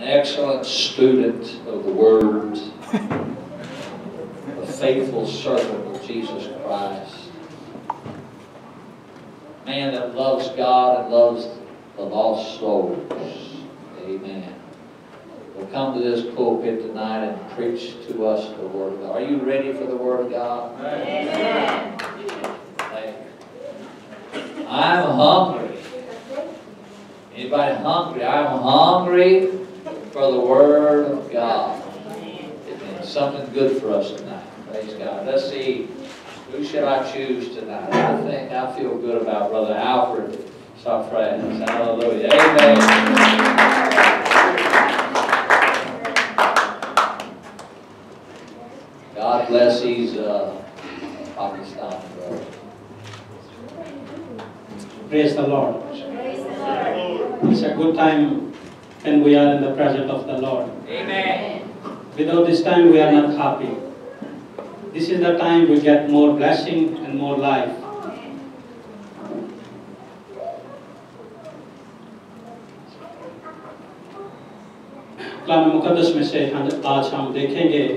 an excellent student of the Word, a faithful servant of Jesus Christ, man that loves God and loves the lost souls. Amen. Will come to this pulpit tonight and preach to us the Word of God. Are you ready for the Word of God? Amen. I'm hungry. Anybody hungry? I'm hungry for the Word of God. Amen. Something good for us tonight. Praise God. Let's see. Who should I choose tonight? I think I feel good about Brother Alfred Sarfraz. Hallelujah. Amen. God bless these uh, Pakistan brothers. Praise the Lord. Praise the Lord. It's a good time when we are in the presence of the Lord. Amen. Without this time, we are not happy. This is the time we get more blessing and more life. कलाम मुकदस में से हम- आज हम देखेंगे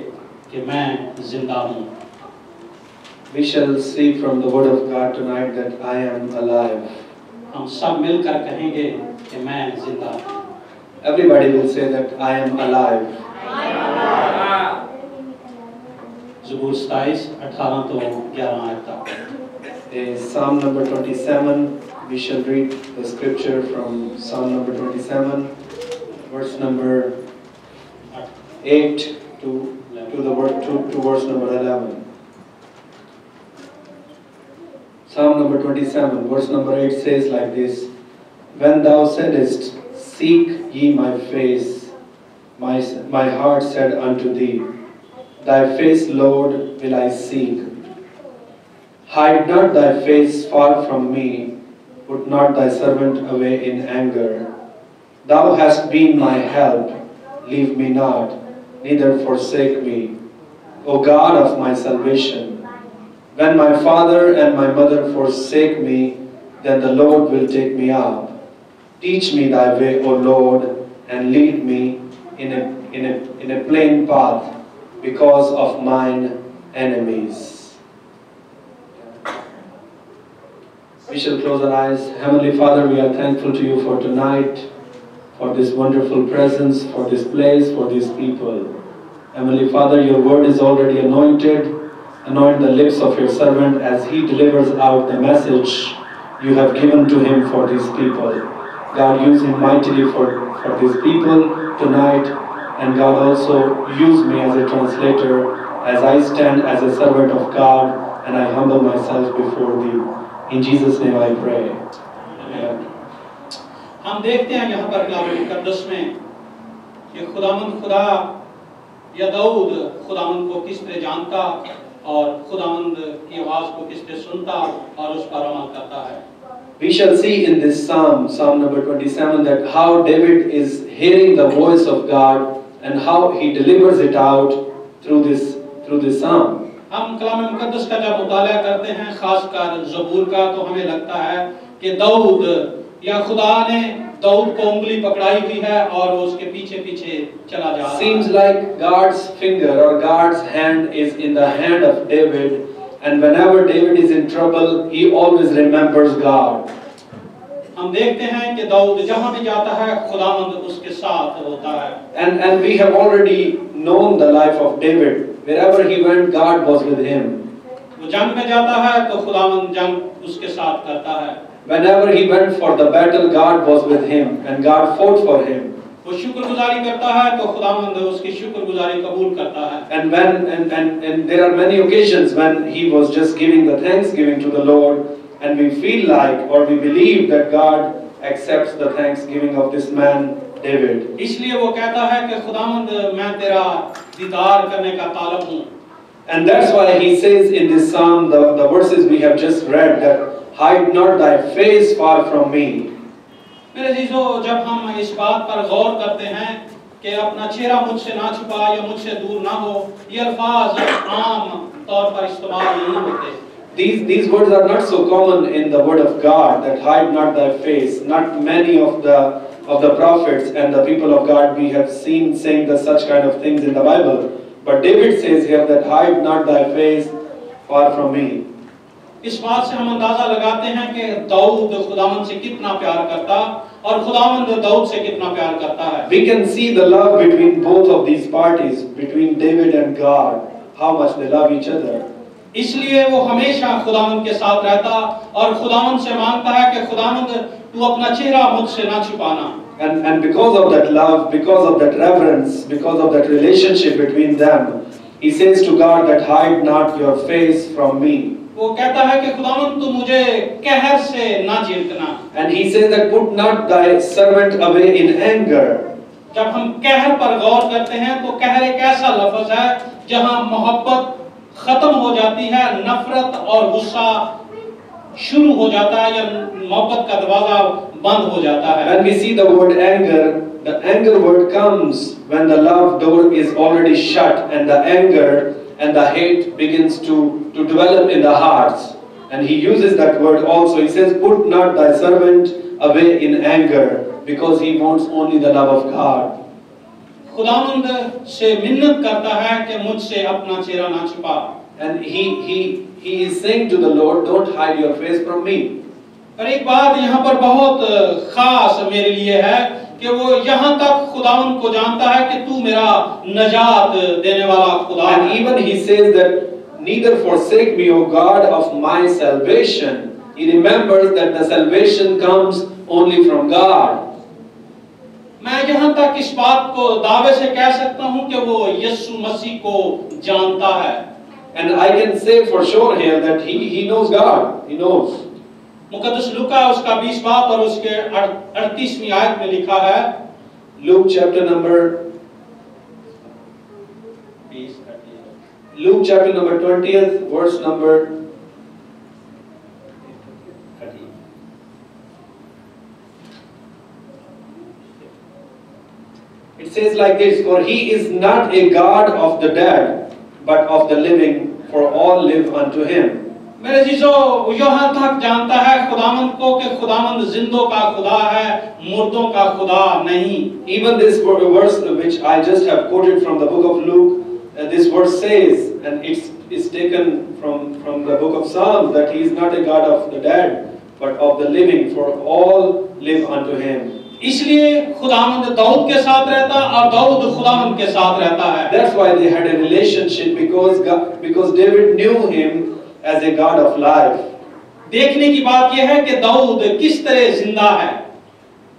कि मैं जिंदा हूँ We shall see from the Word of God tonight that I am alive. हम सब मिलकर कहेंगे कि मैं जिंदा हूँ Everybody will say that I am alive. Zubur 27, 18 to 11 Psalm number 27, we shall read the scripture from Psalm number 27, verse number 8 to, to the word to, to verse number 11. Psalm number 27, verse number 8 says like this, When thou saidest, Seek ye my face, my, my heart said unto thee, Thy face, Lord, will I seek. Hide not thy face far from me, put not thy servant away in anger. Thou hast been my help, leave me not, neither forsake me. O God of my salvation, when my father and my mother forsake me, then the Lord will take me up. Teach me thy way, O Lord, and lead me in a, in a, in a plain path because of mine enemies. We shall close our eyes. Heavenly Father, we are thankful to you for tonight, for this wonderful presence, for this place, for these people. Heavenly Father, your word is already anointed. Anoint the lips of your servant as he delivers out the message you have given to him for these people. God, use him mightily for, for these people tonight. And God, also use me as a translator as I stand as a servant of God and I humble myself before thee. In Jesus' name I pray. Amen. हम देखते हैं यहाँ पर कलाम मुकद्दस में कि खुदामंद खुदा या दाऊद खुदामंद को किस तरह जानता और खुदामंद की आवाज को किस तरह सुनता और उस पर अमल करता है We shall see in this psalm, Psalm number 27, that how David is hearing the voice of God and how he delivers it out through this through this psalm. हम कलाम मुकद्दस का जब मुताला करते हैं खासकर जबूर का तो हमें लगता है कि दाऊद या खुदा ने दाऊद को उंगली पकड़ाई हुई है और वो उसके पीछे पीछे चला जा रहा Seems है like God's finger or God's hand is in the hand of David, and whenever David is in trouble, he always remembers God. हम देखते हैं कि दाऊद जहां भी जाता है खुदामंद उसके साथ होता है And and we have already known the life of David. Wherever he went, God was with him. वो जंग में जाता है तो खुदावंद जंग उसके साथ करता है Whenever he went for the battle, God was with him, and God fought for him. वो शुक्रगुजारी करता है तो खुदावंद उसकी शुक्रगुजारी कबूल करता है And when and, and, and there are many occasions when he was just giving the thanksgiving to the Lord, and we feel like or we believe that God accepts the thanksgiving of this man David. इसलिए वो कहता है कि खुदावंद मैं तेरा दीदार करने का तालब हूँ And that's why he says in this psalm, the, the verses we have just read, that hide not thy face far from me. میرے عزیزو جب ہم اس بات پر غور کرتے ہیں کہ اپنا چہرہ مجھ سے نہ چھپا یا مجھ سے دور نہ ہو یہ الفاظ عام طور پر استعمال نہیں ہوتے These, these words are not so common in the word of God that hide not thy face. Not many of the of the prophets and the people of God we have seen saying the such kind of things in the Bible. But David says here that hide not thy face far from me. اس بات سے ہم اندازہ لگاتے ہیں کہ داؤد خداوند سے کتنا پیار کرتا اور خداوند داؤد سے کتنا پیار کرتا ہے we can see the love between both of these parties between david and god how much they love each other اس لیے وہ ہمیشہ خداوند کے ساتھ رہتا اور خداوند سے مانگتا ہے کہ خداوند تو اپنا چہرہ مجھ سے نہ چھپانا and and because of that love because of that reverence because of that relationship between them he says to god that hide not your face from me وہ کہتا ہے کہ خداوند تو مجھے قہر سے نہ جیتنا and he says that put not thy servant away in anger. جب ہم قہر پر غور کرتے ہیں تو قہر ایک ایسا لفظ ہے جہاں محبت ختم ہو جاتی ہے نفرت اور غصہ شروع ہو جاتا ہے یا محبت کا دروازہ بند ہو جاتا ہے۔ And we see the word anger. The anger word comes when the love door is already shut and the anger and the hate begins to, to develop in the hearts. And he uses that word also. He says, Put not thy servant away in anger, because he wants only the love of God. खुदावंद से मिन्नत करता है कि मुझसे अपना चेहरा ना छुपा And he, he, he is saying to the Lord, Don't hide your face from me. पर एक बात यहाँ पर बहुत खास मेरे लिए है کہ وہ یہاں تک خدا ان کو جانتا ہے کہ تو میرا نجات دینے والا خدا ہے and even he says that neither forsake me O God of my salvation he remembers that the salvation comes only from God میں یہاں تک اس بات کو دعوے سے کہہ سکتا ہوں کہ وہ یسو مسیح کو جانتا ہے and I can say for sure here that he, he knows God he knows مقدس لکا اس کا بیس باپ اور اس کے اڑتیسویں آیت میں لکھا ہے۔ Luke chapter number Luke chapter number twentieth verse number It says like this, For he is not a God of the dead, but of the living, for all live unto him. میرے Jesus یہاں تک جانتا ہے خداوند کو کہ خداوند زندوں کا خدا ہے مردوں کا خدا نہیں even this verse which I just have quoted from the book of Luke uh, this verse says and it's is taken from from the book of Psalms that he is not a god of the dead but of the living for all live unto him اس لیے خداوند داؤد کے ساتھ رہتا اور داؤد خداوند کے ساتھ رہتا ہے that's why they had a relationship because God, because David knew him as a God of life. देखने की बात यह है कि दाऊद किस तरह जिंदा है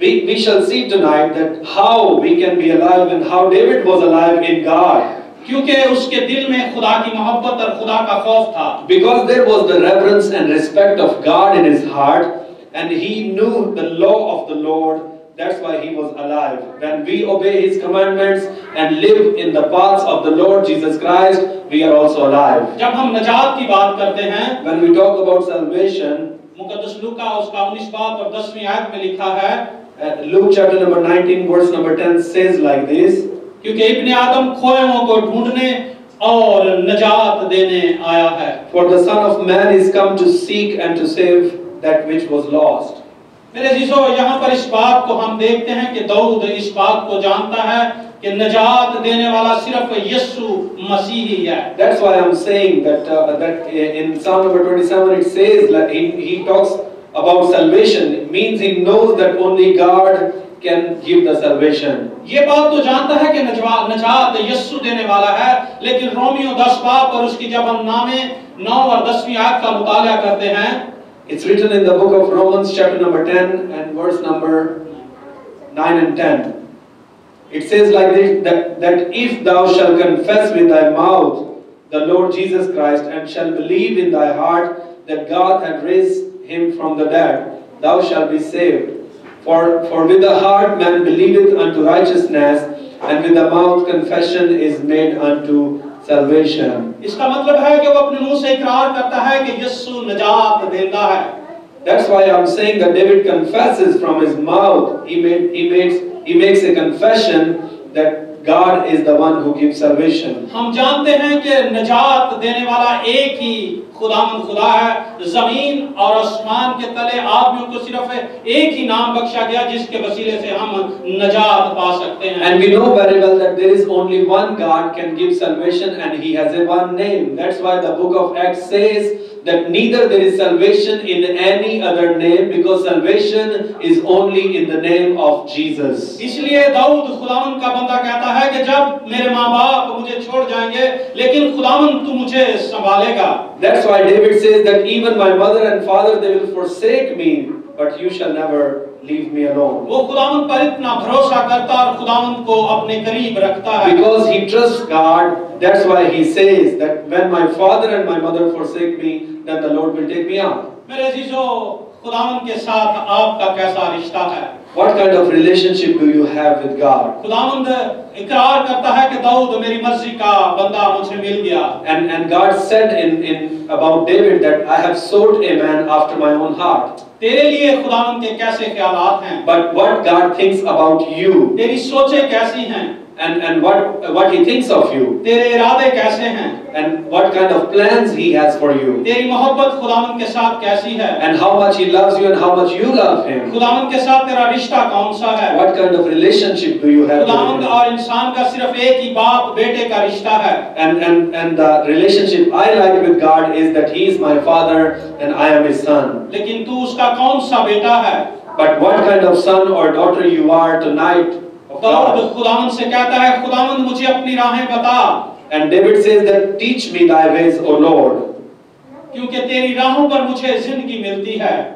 We, we shall see tonight that how we can be alive and how David was alive in God. क्योंकि उसके दिल में खुदा की मोहब्बत और खुदा का खौफ था Because there was the reverence and respect of God in his heart, and he knew the law of the Lord, that's why he was alive. When we obey his commandments and live in the paths of the Lord Jesus Christ, we are also alive. जब हम नजात की बात करते हैं When we talk about salvation, मुकद्दस लूका उसका 19 बाब और 10वीं आयत में लिखा है uh, Luke chapter number 19, verse number 10 says like this क्योंकि इब्ने आदम खोएओं को ढूंढने और नजात देने आया है For the Son of Man is come to seek and to save that which was lost. میرے عزیزو یہاں پر اس بات کو ہم دیکھتے ہیں کہ دعود اس بات کو جانتا ہے کہ نجات دینے والا صرف یسو مسیح ہی ہے۔ That's why i'm saying that uh, that uh, in psalm number 27 it says that he, he talks about salvation. It means he knows that only god can give the salvation. یہ بات تو جانتا ہے کہ نجات یسو دینے والا ہے لیکن رومیو دس باپ اور اس کی جب ہم نامے نو اور 10 آیت کا مطالعہ کرتے ہیں It's written in the book of Romans chapter number 10 and verse number 9 and 10. It says like this that, that if thou shalt confess with thy mouth the Lord Jesus Christ and shalt believe in thy heart that God hath raised him from the dead, thou shalt be saved. For, for with the heart man believeth unto righteousness, and with the mouth confession is made unto سرویشن اس کا مطلب ہے کہ وہ اپنے منہ سے اقرار کرتا ہے کہ یسو نجات دیتا ہے That's why I'm saying that David confesses from his mouth. He, made, he, makes, he makes a confession that God is the one who gives salvation. ہم جانتے ہیں کہ نجات دینے والا ایک ہی خدا من خدا ہے زمین اور آسمان کے تلے آپ بھی ان کو صرف ایک ہی نام بخشا گیا جس کے وسیلے سے ہم نجات پا سکتے ہیں and we know very well that there is only one God can give salvation and he has a one name that's why the book of Acts says that neither there is salvation in any other name because salvation is only in the name of Jesus اس لیے دعوت خداون کا بندہ کہتا ہے کہ جب میرے ماں باپ مجھے چھوڑ جائیں گے لیکن خداون تو مجھے سنبھالے گا That's why David says that even my mother and father they will forsake me, but you shall never leave me alone. वो खुदावन पर इतना भरोसा करता और खुदावन को अपने करीब रखता है Because he trusts God, that's why he says that when my father and my mother forsake me, then the Lord will take me up. मेरे जीजो खुदावन के साथ आपका कैसा रिश्ता है What kind of relationship do you have with God? खुदावंद इकरार करता है कि दाऊद मेरी मर्जी का बंदा मुझे मिल गया And, and God said in, in about David that I have sought a man after my own heart. तेरे लिए खुदावंद के कैसे ख्यालात हैं But what God thinks about you तेरी सोचें कैसी हैं and, and what, what He thinks of you तेरे इरादे कैसे हैं and what kind of plans He has for you तेरी मोहब्बत खुदावंद के साथ कैसी है and how much He loves you and how much you love Him. खुदावंद के साथ तेरा रिश्ता कौन सा है What kind of relationship do you have with खुदावंद Him? और इंसान का सिर्फ एक ही बाप बेटे का रिश्ता है And, and, and the relationship I like with God is that He is my Father and I am His Son. लेकिन तू उसका कौन सा बेटा है But what kind of son or daughter you are tonight خوداون اپنی بتا۔ راہوں پر مجھے ملتی ہے۔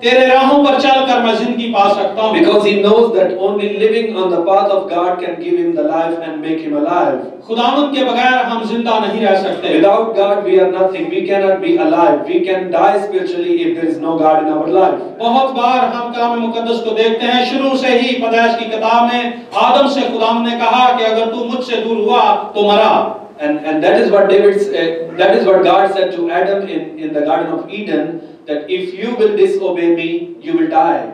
تیرے راہوں پر چل کر میں زندگی پا سکتا ہوں because he knows that only living on the path of God can give him the life and make him alive خداوند کے بغیر ہم زندہ نہیں رہ سکتے without God we are nothing we cannot be alive we can die spiritually if there is no God in our life بہت بار ہم کلام مقدس کو دیکھتے ہیں شروع سے ہی پدائش کی کتاب میں آدم سے خداوند نے کہا کہ اگر تو مجھ سے دور ہوا تو مرا And, and that is what David's, uh, that is what God said to Adam in, in the Garden of Eden, that if you will disobey me, you will die.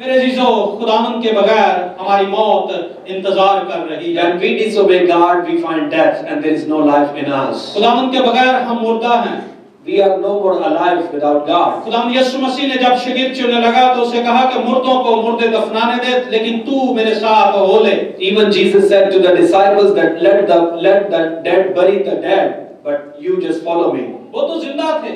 मेरे जीजो खुदावंद के बगैर हमारी मौत इंतजार कर रही है When we disobey God, we find death and there is no life in us. खुदावंद के बगैर हम मुर्दा हैं we are no more alive without God. خدا یسوع مسیح نے جب شگیر چنے لگا تو اسے کہا کہ مردوں کو مردے دفنانے دے لیکن تو میرے ساتھ ہو لے Even Jesus said to the disciples that let the let the dead bury the dead but you just follow me. وہ تو زندہ تھے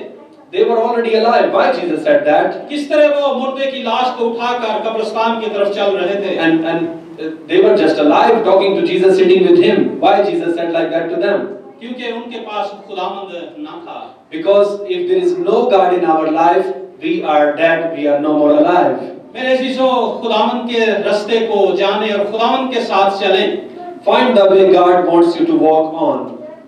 They were already alive. Why Jesus said that? کس طرح وہ مردے کی لاش کو اٹھا کر قبرستان کی طرف چل رہے تھے and and they were just alive talking to Jesus sitting with him. Why Jesus said like that to them? کیونکہ ان کے پاس خداوند نہ تھا۔ Because if there is no god in our life we are dead we are no more alive. میرے عزیزو خداوند کے راستے کو جانے اور خداوند کے ساتھ چلیں۔ Find the way god wants you to walk on.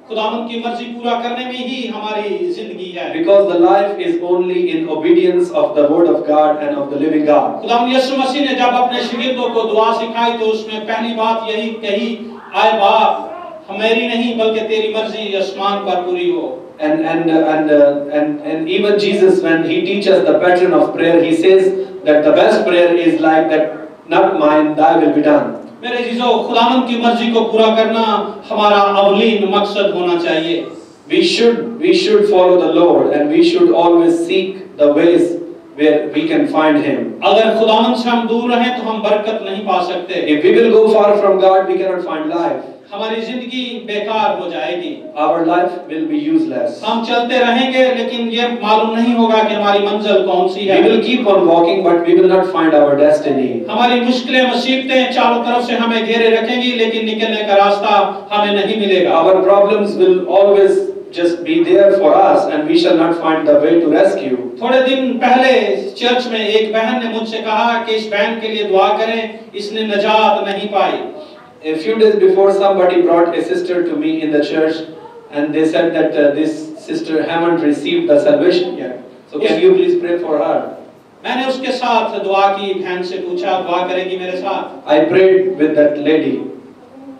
خداوند کی مرضی پورا کرنے میں ہی ہماری زندگی ہے۔ Because the life is only in obedience of the word of god and of the living god. خداوند یسوع مسیح نے جب اپنے شاگردوں کو دعا سکھائی تو اس میں پہلی بات یہی کہی اے باپ ہماری نہیں بلکہ تیری مرضی اسمان پر پوری ہو and and uh, and uh, and and even Jesus when he teaches the pattern of prayer he says that the best prayer is like that not mine thy will be done میرے جیسو خداوند کی مرضی کو پورا کرنا ہمارا اولین مقصد ہونا چاہیے we should we should follow the lord and we should always seek the ways where we can find him agar khudaan se hum dur rahe to hum barkat nahi pa sakte if we will go far from god we cannot find life ہماری زندگی بیکار ہو جائے گی۔ Our life will be useless. ہم چلتے رہیں گے لیکن یہ معلوم نہیں ہوگا کہ ہماری منزل کون سی ہے۔ We will keep on walking but we will not find our destiny. ہماری مشکلیں مصیبتیں چاروں طرف سے ہمیں گھیرے رکھیں گی لیکن نکلنے کا راستہ ہمیں نہیں ملے گا۔ Our problems will always just be there for us and we shall not find the way to rescue. تھوڑے دن پہلے چرچ میں ایک بہن نے مجھ سے کہا کہ اس بہن کے لیے دعا کریں اس نے نجات نہیں پائی۔ A few days before, somebody brought a sister to me in the church, and they said that uh, this sister haven't received the salvation yet. So can you please pray for her? मैंने उसके साथ दुआ की बहन से पूछा दुआ करेगी मेरे साथ I prayed with that lady,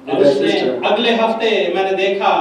और with that उसने sister. अगले हफ्ते मैंने देखा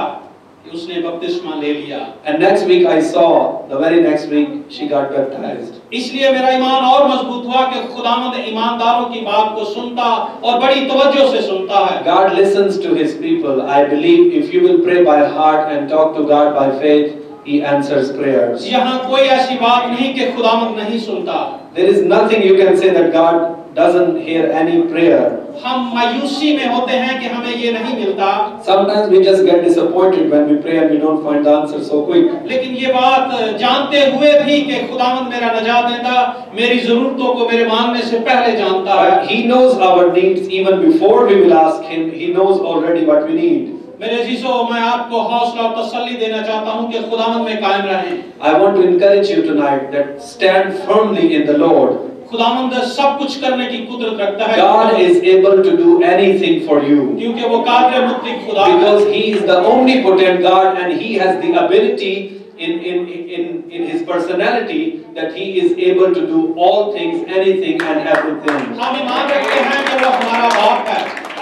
اس نے بپتسمہ لے لیا and next week I saw the very next week she got baptized اس لیے میرا ایمان اور مضبوط ہوا کہ خداوند ایمانداروں کی بات کو سنتا اور بڑی توجہ سے سنتا ہے God listens to his people I believe if you will pray by heart and talk to God by faith he answers prayers یہاں کوئی ایسی بات نہیں کہ خداوند نہیں سنتا there is nothing you can say that God doesn't hear any prayer ہم مایوسی میں ہوتے ہیں کہ ہمیں یہ نہیں ملتا sometimes we just get disappointed when we pray and we don't find the answer so quick لیکن یہ بات جانتے ہوئے بھی کہ خداوند میرا نجات دیتا میری ضرورتوں کو میرے ماننے سے پہلے جانتا ہے he knows our needs even before we will ask him he knows already what we need میرے عزیزو میں آپ کو حوصلہ اور تسلی دینا چاہتا ہوں کہ خداوند میں قائم رہیں I want to encourage you tonight that stand firmly in the Lord خداوند سب کچھ کرنے کی قدرت رکھتا ہے God is able to do anything for you کیونکہ وہ قادر مطلق خدا ہے because he is the omnipotent God and he has the ability in in in in his personality that he is able to do all things anything and everything ہم ایمان رکھتے ہیں کہ وہ ہمارا باپ ہے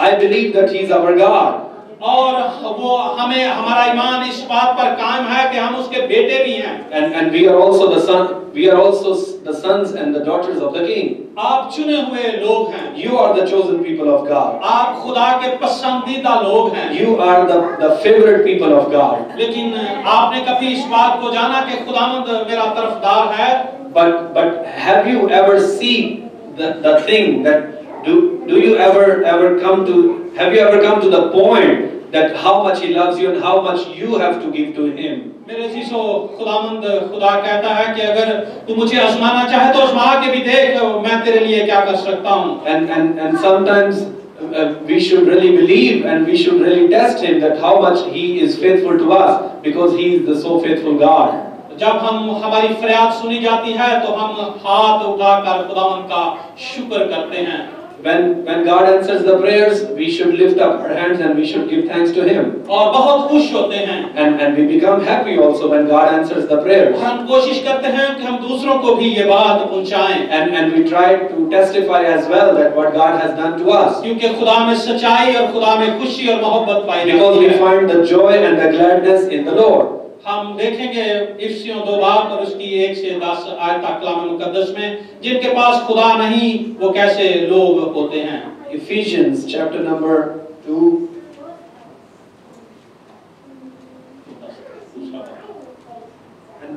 I believe that he is our God اور وہ ہمیں ہمارا ایمان اس بات پر قائم ہے کہ ہم اس کے بیٹے بھی ہیں and and we are also the son we are also the sons and the daughters of the king آپ چنے ہوئے لوگ ہیں you are the chosen people of god آپ خدا کے پسندیدہ لوگ ہیں you are the the favorite people of god لیکن آپ نے کبھی اس بات کو جانا کہ خداوند میرا طرفدار ہے but but have you ever seen the the thing that Do, do you ever, ever come to, have you ever come to the point that how much He loves you and how much you have to give to Him? میرے عزیزو خداوند خدا کہتا ہے کہ اگر تو مجھے آزمانا چاہے تو آزما کے بھی دیکھ میں تیرے لیے کیا کر سکتا ہوں and and and sometimes Uh, we should really believe and we should really test him that how much he is faithful to us because he is the so faithful God. جب ہم ہماری فریاد سنی جاتی ہے تو ہم ہاتھ اٹھا کر خداون کا شکر کرتے ہیں When when God answers the prayers, we should lift up our hands and we should give thanks to him. और बहुत खुश होते हैं And and we become happy also when God answers the prayers. और हम कोशिश करते हैं कि हम दूसरों को भी ये बात पहुंचाएं And, and we try to testify as well that what God has done to us. क्योंकि खुदा में सच्चाई और खुदा में खुशी और मोहब्बत पाई Because जाती we है find the joy and the gladness in the Lord. ہم دیکھیں گے افسیوں دو بات اور اس کی ایک سے دس آیتہ کلام مقدس میں جن کے پاس خدا نہیں وہ کیسے لوگ ہوتے ہیں Ephesians chapter number 2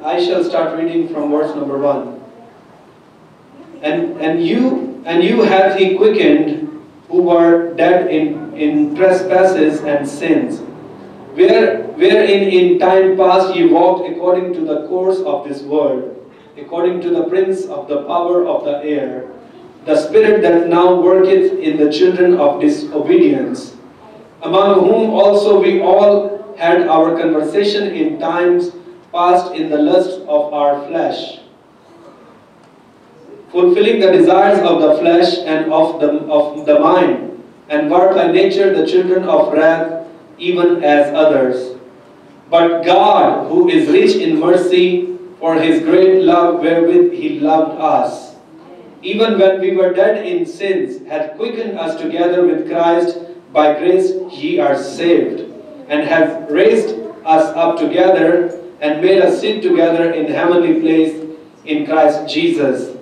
I shall start reading from verse number one. And and you and you hath he quickened who were dead in, in trespasses and sins, where, wherein in time past ye walked according to the course of this world, according to the prince of the power of the air, the spirit that now worketh in the children of disobedience, among whom also we all had our conversation in times past in the lust of our flesh, fulfilling the desires of the flesh and of the, of the mind, and were by nature the children of wrath, even as others. But God, who is rich in mercy, for his great love wherewith he loved us, even when we were dead in sins, hath quickened us together with Christ. By grace ye are saved, and hath raised us up together, and made us sit together in heavenly place in Christ Jesus,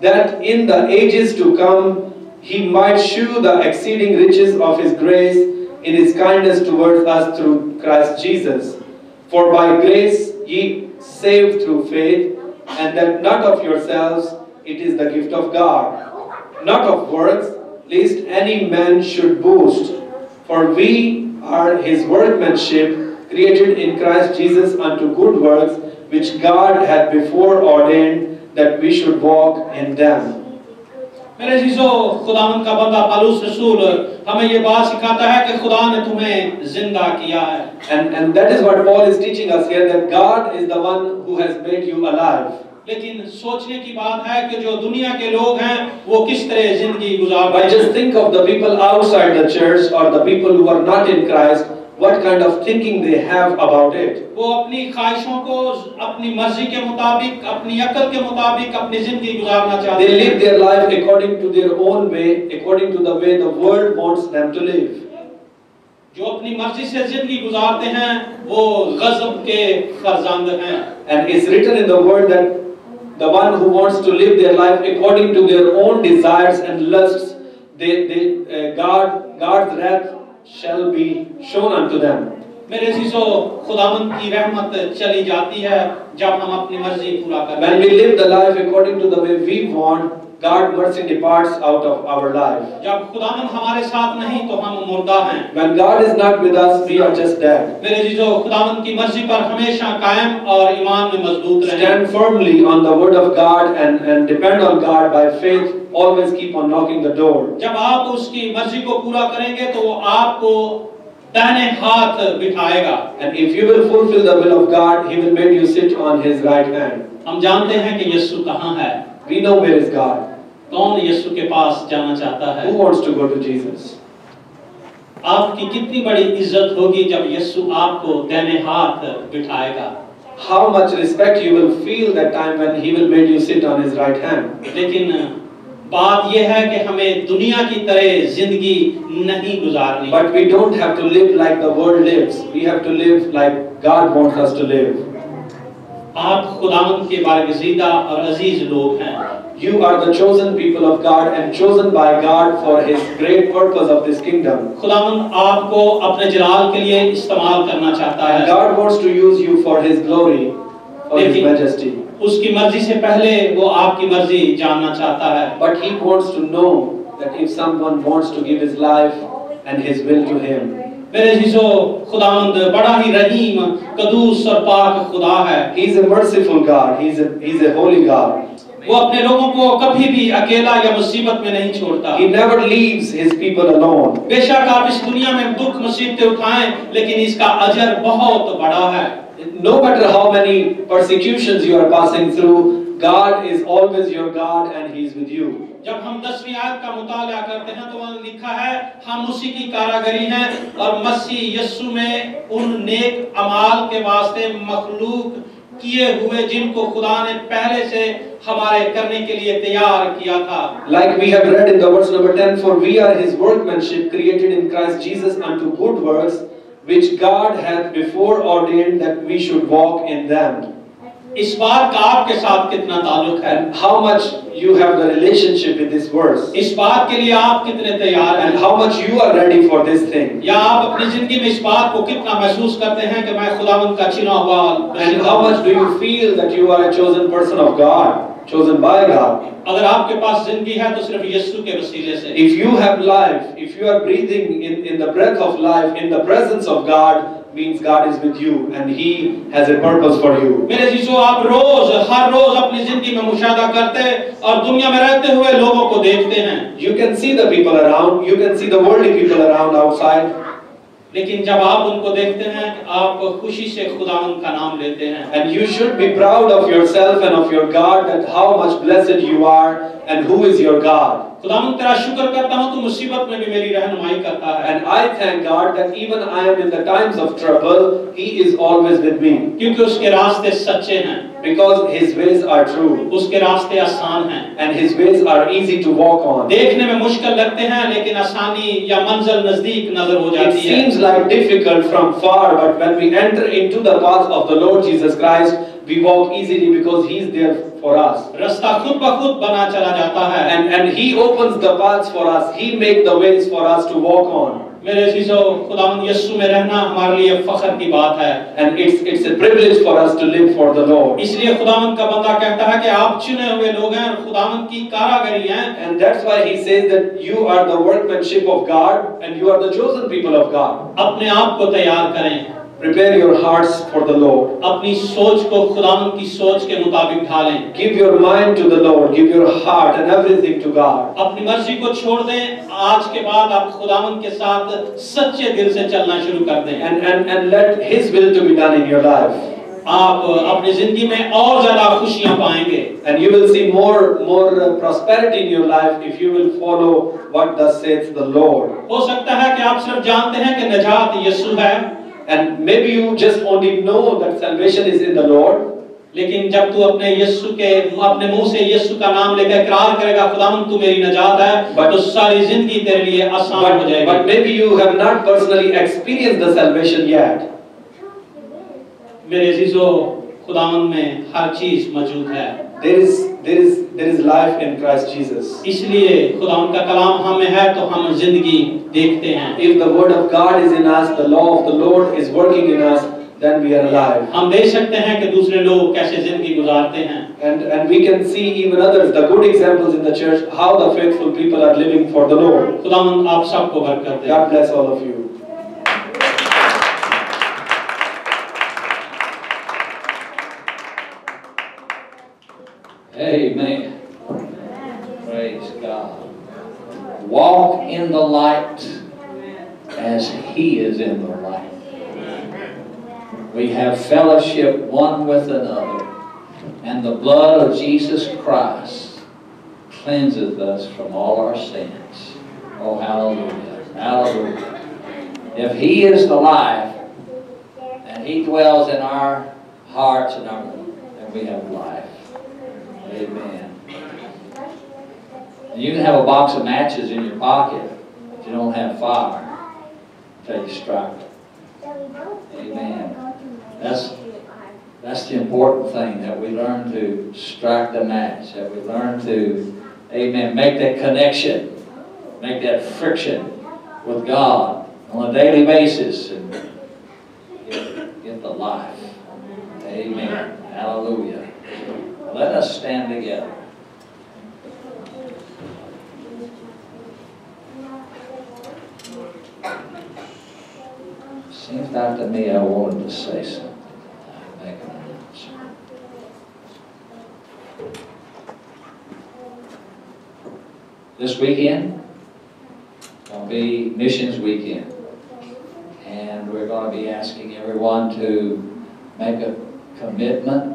that in the ages to come he might shew the exceeding riches of his grace in his kindness towards us through Christ Jesus. For by grace ye saved through faith, and that not of yourselves, it is the gift of God, not of works, lest any man should boast. For we are his workmanship, created in Christ Jesus unto good works, which God had before ordained that we should walk in them. मेरे जीजो खुदावन का बंदा पालूस रसूल ہمیں یہ بات سکھاتا ہے کہ خدا نے تمہیں زندہ کیا ہے and and that is what paul is teaching us here that god is the one who has made you alive لیکن سوچنے کی بات ہے کہ جو دنیا کے لوگ ہیں وہ کس طرح زندگی گزار رہے ہیں just think of the people outside the church or the people who are not in christ what kind of thinking they have about it وہ اپنی خواہشوں کو اپنی مرضی کے مطابق اپنی عقل کے مطابق اپنی زندگی گزارنا چاہتے ہیں they live their life according to their own way according to the way the world wants them to live جو اپنی مرضی سے زندگی گزارتے ہیں وہ غضب کے فرزند ہیں and it's written in the word that the one who wants to live their life according to their own desires and lusts they they uh, guard guard wrath shall be shown unto them. मेरे शिशो खुदावंत की रहमत चली जाती है जब हम अपनी मर्जी पूरा करते When we हैं live the life according to the way we want, God mercy departs out of our life. जब खुदावंत हमारे साथ नहीं तो हम मुर्दा हैं When God is not with us, we are just dead. मेरे जीजो खुदावंत की मर्जी पर हमेशा कायम और ईमान में मजबूत रहें Stand firmly on the word of God and, and depend on God by faith. always keep on knocking the door جب آپ اس کی مرضی کو پورا کریں گے تو وہ آپ کو دینے ہاتھ بٹھائے گا and if you will fulfill the will of God he will make you sit on his right hand ہم جانتے ہیں کہ یسو کہاں ہے we know where is God کون یسو کے پاس جانا چاہتا ہے who wants to go to Jesus آپ کی کتنی بڑی عزت ہوگی جب یسو آپ کو دینے ہاتھ بٹھائے گا how much respect you will feel that time when he will make you sit on his right hand لیکن بات یہ ہے کہ ہمیں دنیا کی طرح زندگی نہیں گزارنی but we don't have to live like the world lives we have to live like God wants us to live آپ خداوند کے بارگزیدہ اور عزیز لوگ ہیں You are the chosen people of God and chosen by God for His great purpose of this kingdom. خداوند آپ کو اپنے جلال کے لیے استعمال کرنا چاہتا ہے. God wants to use you for His glory, for His majesty. اس کی مرضی سے پہلے وہ آپ کی مرضی جاننا چاہتا ہے۔ But he wants to know that if someone wants to give his life and his will to him. میرے جیسو خداوند بڑا ہی رحیم قدوس اور پاک خدا ہے۔ He is a merciful god. He is a, he is a holy god. وہ اپنے لوگوں کو کبھی بھی اکیلا یا مصیبت میں نہیں چھوڑتا۔ He never leaves his people alone. بے شک آپ اس دنیا میں دکھ مصیبتیں اٹھائیں لیکن اس کا اجر بہت بڑا ہے۔ No matter how many persecutions you are passing through, God is always your God and He is with you. जब हम दसवीं आयत का मुताला करते हैं तो वहाँ लिखा है हम उसी की कारागरी हैं और मसीह यस्सु में उन नेक अमाल के वास्ते मखलूक किए हुए जिनको खुदा ने पहले से हमारे करने के लिए तैयार किया था Like we have read in the verse number 10, for we are His workmanship created in Christ Jesus unto good works, which God hath before ordained that we should walk in them. इस बात का आपके साथ कितना ताल्लुक है And how much you have the relationship with this verse, इस बात के लिए आप कितने तैयार and हैं how much you are ready for this thing, या आप अपनी जिंदगी में इस बात को कितना महसूस करते हैं कि मैं खुदावंत का चुना हुआ and how much do you feel that you are a chosen person of God, chosen by God. अगर आपके पास जिंदगी है तो सिर्फ यीशु के वसीले से If you have life, if you are breathing in, in the breath of life, in the presence of God, means God is with you and He has a purpose for you. मेरे जीसो आप रोज हर रोज अपनी जिंदगी में मुशादा करते और दुनिया में रहते हुए लोगों को देखते हैं You can see the people around, you can see the worldly people around outside, لیکن جب آپ ان کو دیکھتے ہیں آپ خوشی سے خدا ان کا نام لیتے ہیں and you should be proud of yourself and of your God that how much blessed you are and who is your God خدا من تیرا شکر کرتا ہوں تو مصیبت میں بھی میری رہنمائی کرتا ہے and I thank God that even I am in the times of trouble he is always with me کیونکہ اس کے راستے سچے ہیں because his ways are true اس کے راستے آسان ہیں and his ways are easy to walk on دیکھنے میں مشکل لگتے ہیں لیکن آسانی یا منزل نزدیک نظر ہو جاتی ہے it seems like difficult from far but when we enter into the path of the Lord Jesus Christ we walk easily because He is there for us. रास्ता खुद ब खुद बना चला जाता है And, and He opens the paths for us, He makes the ways for us to walk on. मेरे अजीजों खुदावंद यीशु में रहना हमारे लिए फख्र की बात है And it's, it's a privilege for us to live for the Lord. इसलिए खुदावंद का बंदा कहता है कि आप चुने हुए लोग हैं और खुदावंद की कारागरी हैं And that's why He says that you are the workmanship of God and you are the chosen people of God. अपने आप को तैयार करें Prepare your hearts for the Lord. अपनी सोच को खुदावंद की सोच के मुताबिक ढालें Give your mind to the Lord, give your heart and everything to God. अपनी मर्जी को छोड़ दें आज के बाद आप खुदावंद के साथ सच्चे दिल से चलना शुरू कर दें and, and, and let His will to be done in your life. आप अपनी जिंदगी में और ज्यादा खुशियां पाएंगे And you will see more, more uh, prosperity in your life if you will follow what thus saith the Lord. हो सकता है कि आप सिर्फ जानते हैं कि नजात यीशु है and maybe you just only know that salvation is in the Lord لیکن جب تو اپنے یسو کے اپنے منہ سے یسو کا نام لے کر اقرار کرے گا خداوند تو میری نجات ہے بٹ اس ساری زندگی تیرے لیے آسان ہو جائے گی but maybe you have not personally experience the salvation yet میرے عزیزو خداوند میں ہر چیز موجود ہے۔ There is, there is, there is life in Christ Jesus. इसलिए खुदावन का कलाम हम में है तो हम जिंदगी देखते हैं If the word of God is in us, the law of the Lord is working in us, then we are alive. हम देख सकते हैं कि दूसरे लोग कैसे जिंदगी गुजारते हैं And, and we can see even others, the good examples in the church, how the faithful people are living for the Lord. खुदावन आप सबको बरकत दे God bless all of you. Amen. Praise God. Walk in the light as He is in the light. We have fellowship one with another, and the blood of Jesus Christ cleanseth us from all our sins. Oh, hallelujah. Hallelujah. If He is the life, and He dwells in our hearts and our, then we have life. Amen. You can have a box of matches in your pocket, but you don't have fire until you strike it. Amen. That's that's the important thing that we learn to strike the match. That we learn to, Amen, make that connection, make that friction with God on a daily basis, and get, get the life. Amen. Hallelujah. Let us stand together. Seems like to me I wanted to say something. Make an announcement. This weekend, gonna be missions weekend. And we're gonna be asking everyone to make a commitment